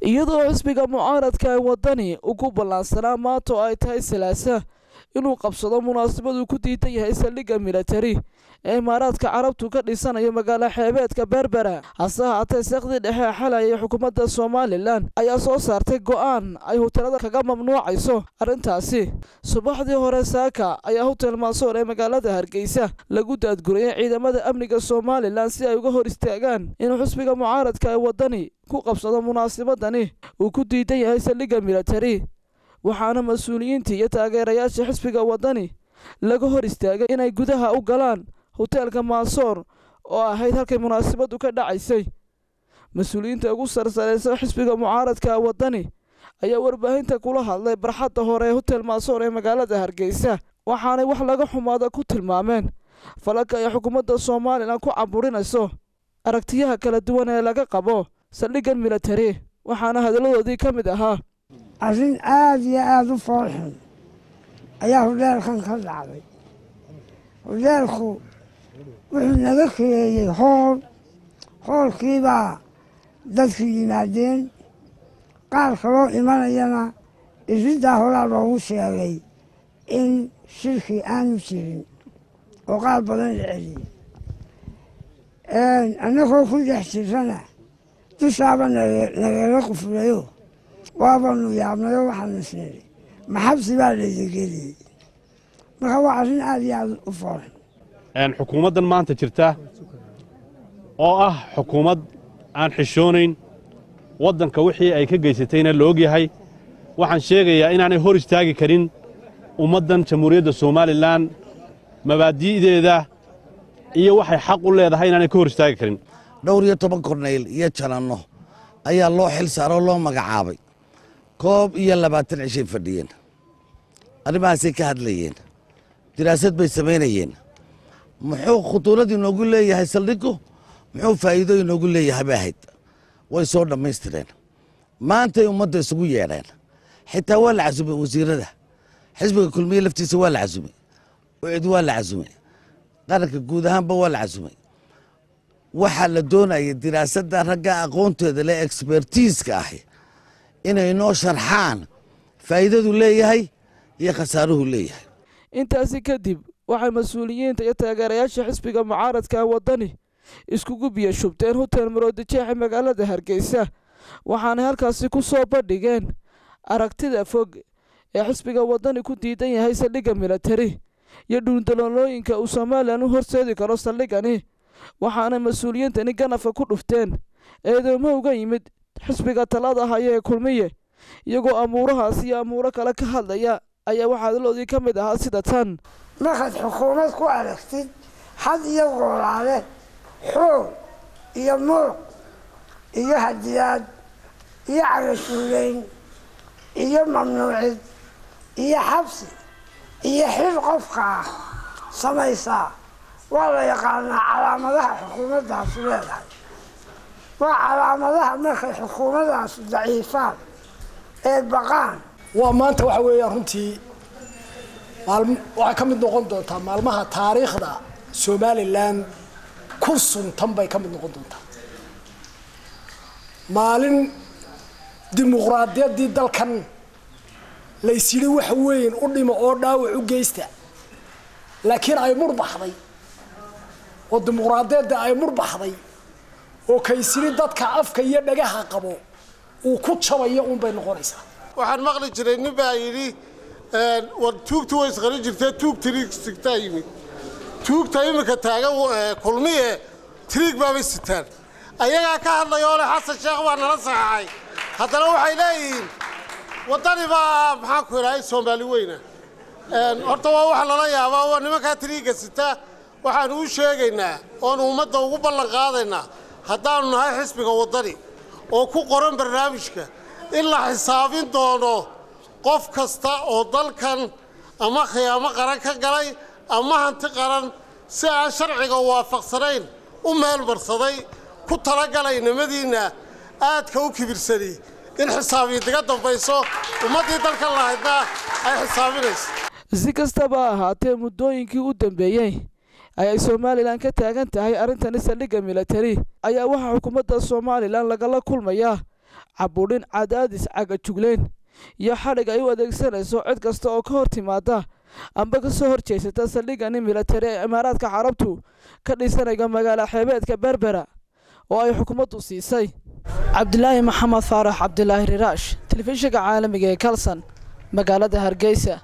iyadoo xisbiga mucaaradka ee wadani uu ku ballaansanaa maanta ay tahay salaasa inuu qabsado munaasabad uu ku diidan yahay saldhigga militari ee imaaraadka carabtu ka dhisanayo magaalo xeebeedka berbera hase haatee seekhdii dhexe xalayay xukuumadda somalilan ayaa soo saartay go'aan ay huteelada kaga mamnuucayso arrintaasi. Subaxdii hore saaka ayaa hutel maasoor ee magaalada hargeysa lagu daadgurayay ciidamada amniga somalilan si ay uga hor istaagaan inuu xisbiga mucaaradka ee wadani ku qabsado munaasabadani uu ku diidan yahay saldhigga militari waxaana mas'uuliyiintii iyo taageerayaasha xisbiga wadani laga hor istaagay inay gudaha u galaan hoteelka maasoor oo ahayd halkay munaasabadu ka dhacaysay. Mas'uuliyiinta ugu sarsaraysa xisbiga mucaaradka wadani ayaa warbaahinta kula hadlay barxadda hore ee hotel maasoor ee magaalada hargeysa. Waxaanay wax laga xumaada ku tilmaameen falanka ay xukuumadda somalilan ku caburinayso aragtiyaha kala duwan ee laga qabo saldhiggan militari waxaana hadalladoodii ka mid ahaa arrin aada iyo aada u foolxun ayaa hodheelkan ka dhacday. Hodheelku wuxuu naga kareeyey hool hoolkiibaa dadku yimaadeen qaar kaloo imanayana iriddaa horaa loogu sheegay in shirkii aanu jirin oo qaar badan la celiyey annagoo ku dhex jirana dushaaba nagala qufulayo waabanu yaabnayo waxaanu isniri maxabsi baa laydageliyey marka waa arrin aada iyo aada u foolxun xukuumaddan maanta jirta oo ah xukuumad aan xishoonayn. Waddanka wixii ay ka geysatayna la ogyahay waxaan sheegayaa inaanay hor istaagi karin ummaddan jamhuuriyadda somalilan mabaadi'deeda iyo waxay xaq u leedahay inaanay ka hor istaagi karin. Dhowr iyo toban kornayl iyo jananno ayaa loo xil saaroo loo magacaabay. Koob iyo labaatan cishay fadhiyeen. Arrimahaasay ka hadlayeen. Diraasad bay samaynayeen muxuu khutuurad inoogu leeyahay saldhigu? Muxuu faa'iido inoogu leeyahay bay ahayd. Way soo dhammaystireen. Maantay ummadda isugu yeedheen. Xitaa waa la casumay wasiirada. Xisbiga kulmiye laftiisa waa la casumay ucid waa la casumay qaranka guud ahaanba waa la casumay waxaa la doonaya diraasadda ragga aqoonteeda leh exbertiiska ahi inay noo sharxaan faa'iidadu leeyahay iyo khasaaruhu leeyahay. Intaasi kadib waxay mas'uuliyiinta iyo taageerayaasha xisbiga mucaaradka wadani iskugu biyo shubteen hotel maroodijeexe magaalada hargeysa. Waxaanay halkaasi ku soo bandhigeen aragtida fog ee xisbiga wadani ku diidan yahay saldhigga militari iyo dhuundaloolooyinka uu somalilan u horseedi karo saldhigani waxaanay mas'uuliyiintani ganafka ku dhufteen eedoomo uga yimid xisbiga talada haya ee kulmiye iyagoo amuurahaas iyo amuuro kale ka hadlaya ayaa waxaa hadaloodii ka mid ahaa sida tan markaad xukuumad ku aragtid had iyo goolaale xoog iyo muruq iyo hadiyaad iyo cagashuulayn iyo mamnuucid iyo xabsi iyo xil qofka ah samaysaa waa la yaqaanaa calaamadaha xukuumaddaasu leedahay waa calaamadaha markay xukuumadaasu daciifaan ee baqaan waa maanta waxa weeyaan runtii waxay ka mid noqon doontaa maalmaha taariikhda somalilan ku suntan bay ka mid noqon doontaa. Maalin dimuqraadiyaddii dalkan laysyidhi wax weyn u dhimo oo dhaawac u geysta laakiin ay murbaxday oo dimuqraadiyadda ay murbaxday oo kaysidhi dadka afka iyo dhagaha qabo uu ku jabayo uunbay noqonaysaa. Waxaan maqli jiray nin baa yidhi tuugta way isqarin jirtee tuug tiriig sigtaa yimid tuugta iminka taagan kulmiye tiriig baabay sitaan ayagaa ka hadlaya oo xasan sheekh baa nala saxaxay haddana waxay leeyihiin waddani baa maxaan ku idhahay soomaali weyna horta waa waxa lala yaabaa waa nimankaa tiriigga sita waxaanu u sheegaynaa oonu ummadda ugu ballan qaadaynaa haddaannu nahay xisbiga waddani oo ku qoran barnaamijka in la xisaabin doono qof kasta oo dalkan ama khiyaamo qaran ka galay ama hanti qaran si aan sharciga waafaqsanayn u meelmarsaday ku talagalay nimadiinna aadka u kibirsani. In xisaabiyi diga dambayso ummaddii dalkan lahaydna ay xisaabinayso. Si kastaba ha ahaatee muddooyinkii u dambeeyey ayay somalilan ka taagan tahay arrintani saldhigga militari ayaa waxaa xukuumadda somalilan lagala kulmayaa cabudhin cadaadis cagajugleyn iyo xadhig ay u adeegsanayso cid kasta oo ka hor timaada amba ka soo horjeysata saldhiggani militari ee imaaraadka carabtu ka dhisanaya magaala xeebeedka berbera oo ay xukuumaddu siisay. Cabdilaahi maxamed faarax cabdilaahi riraash telefishinka caalamiga ee kalson magaalada hargeysa